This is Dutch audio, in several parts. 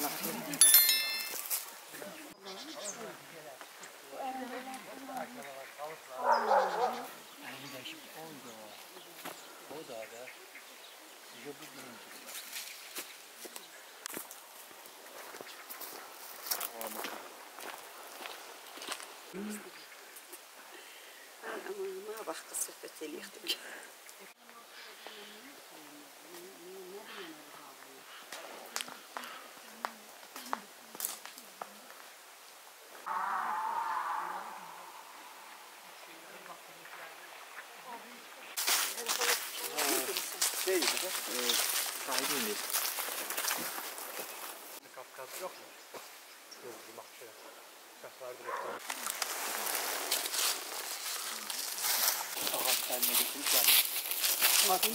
ما بختصر في التليخ sahibi miyiz? Kafkas yok mu? Yok, bak şöyle. Kafaslar bir yok. Ağaç eline getirip geldi. Bakın,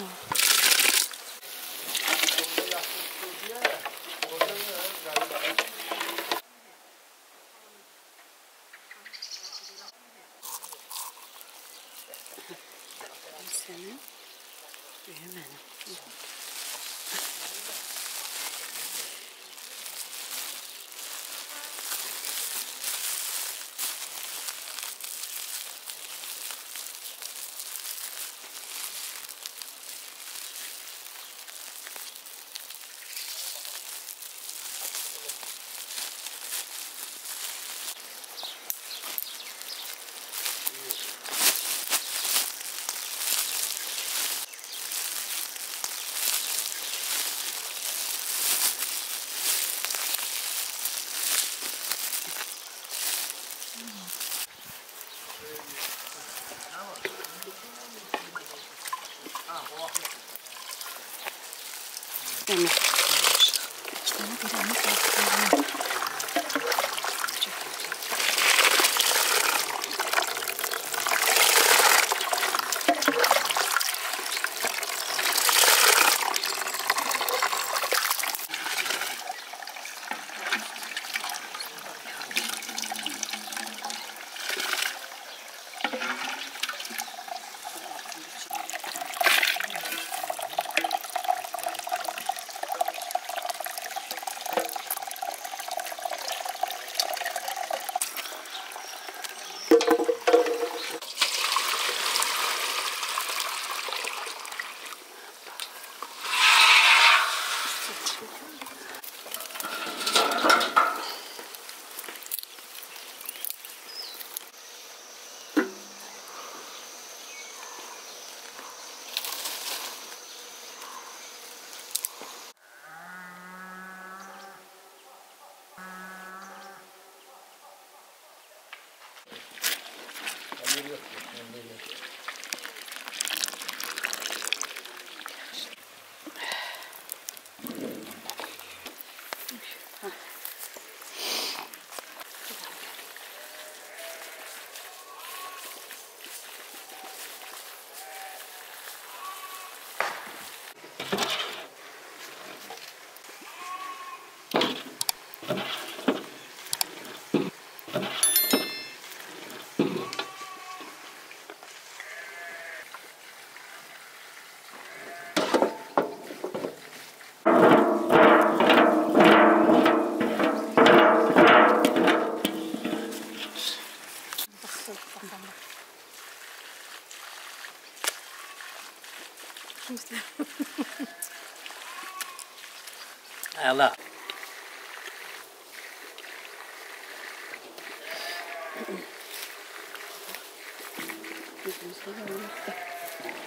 음. でも汚くて見。Bakalım. よろしくお願いします。